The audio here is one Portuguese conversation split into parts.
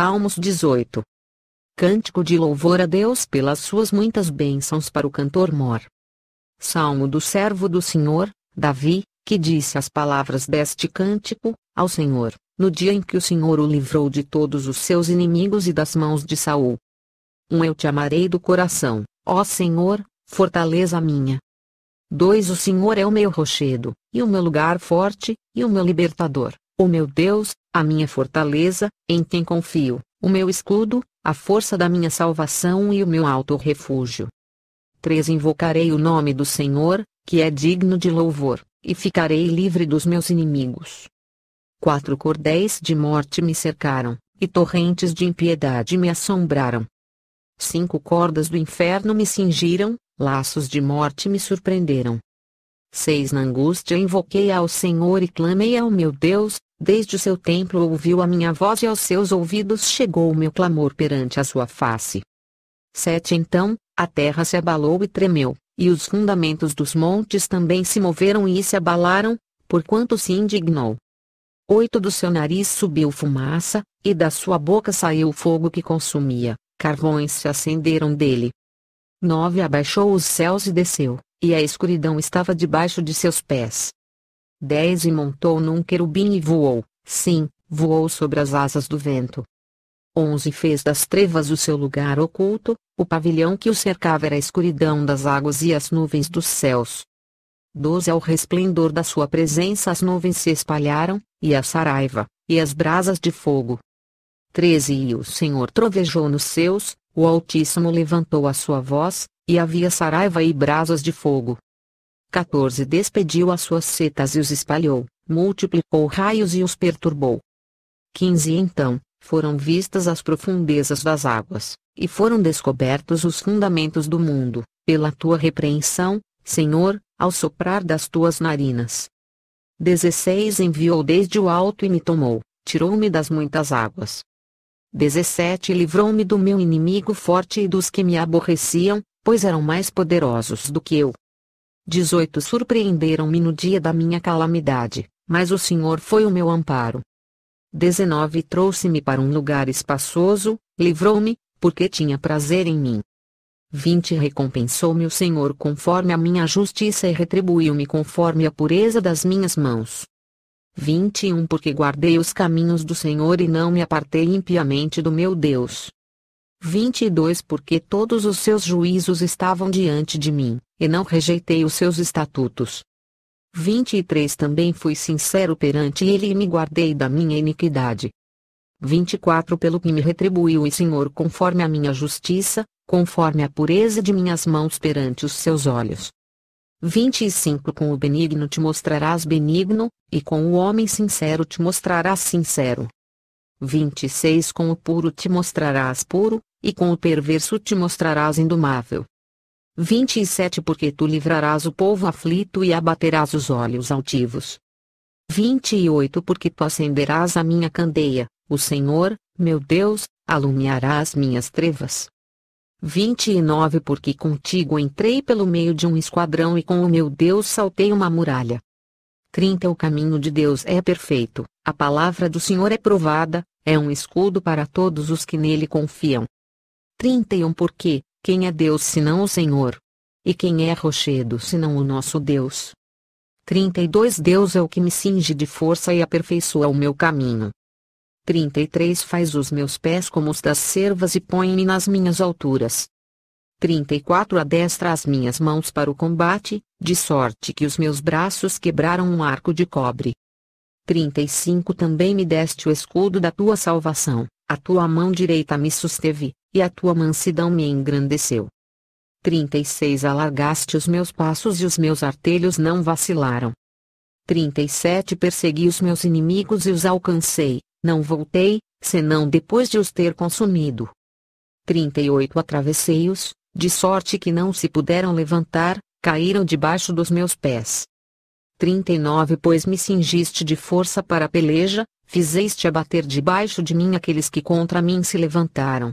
Salmos 18. Cântico de louvor a Deus pelas suas muitas bênçãos para o cantor mor. Salmo do servo do Senhor, Davi, que disse as palavras deste cântico, ao Senhor, no dia em que o Senhor o livrou de todos os seus inimigos e das mãos de Saul. Um eu te amarei do coração, ó Senhor, fortaleza minha. 2 O Senhor é o meu rochedo, e o meu lugar forte, e o meu libertador, o meu Deus, a minha fortaleza, em quem confio, o meu escudo, a força da minha salvação e o meu alto refúgio. 3 Invocarei o nome do Senhor, que é digno de louvor, e ficarei livre dos meus inimigos. 4 Cordéis de morte me cercaram, e torrentes de impiedade me assombraram. Cinco cordas do inferno me cingiram, laços de morte me surpreenderam. 6 Na angústia invoquei ao Senhor e clamei ao meu Deus, desde seu templo ouviu a minha voz e aos seus ouvidos chegou o meu clamor perante a sua face. 7 Então, a terra se abalou e tremeu, e os fundamentos dos montes também se moveram e se abalaram, porquanto se indignou. 8 Do seu nariz subiu fumaça, e da sua boca saiu fogo que consumia, carvões se acenderam dele. 9 Abaixou os céus e desceu, e a escuridão estava debaixo de seus pés. 10 E montou num querubim e voou, sim, voou sobre as asas do vento. 11 Fez das trevas o seu lugar oculto, o pavilhão que o cercava era a escuridão das águas e as nuvens dos céus. 12 Ao resplendor da sua presença as nuvens se espalharam, e a saraiva, e as brasas de fogo. 13 E o Senhor trovejou nos seus, o Altíssimo levantou a sua voz, e havia saraiva e brasas de fogo. 14 Despediu as suas setas e os espalhou, multiplicou raios e os perturbou. 15 Então, foram vistas as profundezas das águas, e foram descobertos os fundamentos do mundo, pela tua repreensão, Senhor, ao soprar das tuas narinas. 16 Enviou desde o alto e me tomou, tirou-me das muitas águas. 17 Livrou-me do meu inimigo forte e dos que me aborreciam, pois eram mais poderosos do que eu. 18 Surpreenderam-me no dia da minha calamidade, mas o Senhor foi o meu amparo. 19 Trouxe-me para um lugar espaçoso, livrou-me, porque tinha prazer em mim. 20 Recompensou-me o Senhor conforme a minha justiça e retribuiu-me conforme a pureza das minhas mãos. 21 Porque guardei os caminhos do Senhor e não me apartei impiamente do meu Deus. 22 Porque todos os seus juízos estavam diante de mim, e não rejeitei os seus estatutos. 23 Também fui sincero perante ele e me guardei da minha iniquidade. 24 Pelo que me retribuiu o Senhor conforme a minha justiça, conforme a pureza de minhas mãos perante os seus olhos. 25 Com o benigno te mostrarás benigno, e com o homem sincero te mostrarás sincero. 26 Com o puro te mostrarás puro, e com o perverso te mostrarás indomável. 27 Porque tu livrarás o povo aflito e abaterás os olhos altivos. 28 Porque tu acenderás a minha candeia, o Senhor, meu Deus, alumiará as minhas trevas. 29 Porque contigo entrei pelo meio de um esquadrão e com o meu Deus saltei uma muralha. 30 O caminho de Deus é perfeito, a palavra do Senhor é provada, é um escudo para todos os que nele confiam. 31 Porque, quem é Deus senão o Senhor? E quem é rochedo senão o nosso Deus? 32 Deus é o que me cinge de força e aperfeiçoa o meu caminho. 33 Faz os meus pés como os das cervas e põe-me nas minhas alturas. 34 Adestra as minhas mãos para o combate, de sorte que os meus braços quebraram um arco de cobre. 35 Também me deste o escudo da tua salvação, a tua mão direita me susteve e a tua mansidão me engrandeceu. 36 Alargaste os meus passos e os meus artelhos não vacilaram. 37 Persegui os meus inimigos e os alcancei, não voltei, senão depois de os ter consumido. 38 Atravessei-os, de sorte que não se puderam levantar, caíram debaixo dos meus pés. 39 Pois me cingiste de força para a peleja, fizeste abater debaixo de mim aqueles que contra mim se levantaram.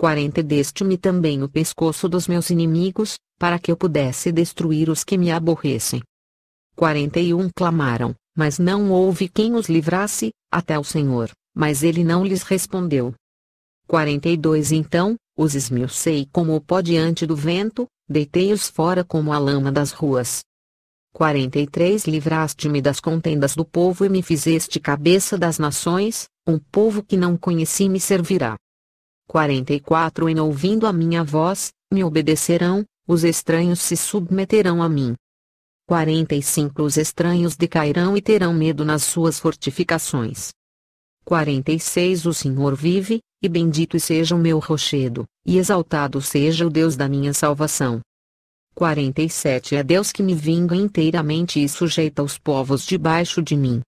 40 Deste-me também o pescoço dos meus inimigos, para que eu pudesse destruir os que me aborrecem. 41 Clamaram, mas não houve quem os livrasse, até o Senhor, mas ele não lhes respondeu. 42 Então, os esmiucei como o pó diante do vento, deitei-os fora como a lama das ruas. 43 Livraste-me das contendas do povo e me fizeste cabeça das nações, um povo que não conheci me servirá. 44 Em ouvindo a minha voz, me obedecerão, os estranhos se submeterão a mim. 45 Os estranhos decairão e terão medo nas suas fortificações. 46 O Senhor vive, e bendito seja o meu rochedo, e exaltado seja o Deus da minha salvação. 47 É Deus que me vinga inteiramente e sujeita os povos debaixo de mim.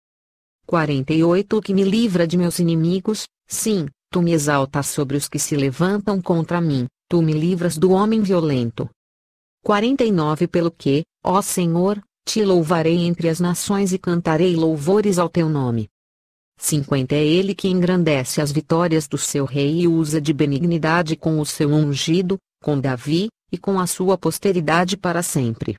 48 O que me livra de meus inimigos, sim, tu me exaltas sobre os que se levantam contra mim, tu me livras do homem violento. 49 Pelo que, ó Senhor, te louvarei entre as nações e cantarei louvores ao teu nome. 50 É ele que engrandece as vitórias do seu rei e usa de benignidade com o seu ungido, com Davi, e com a sua posteridade para sempre.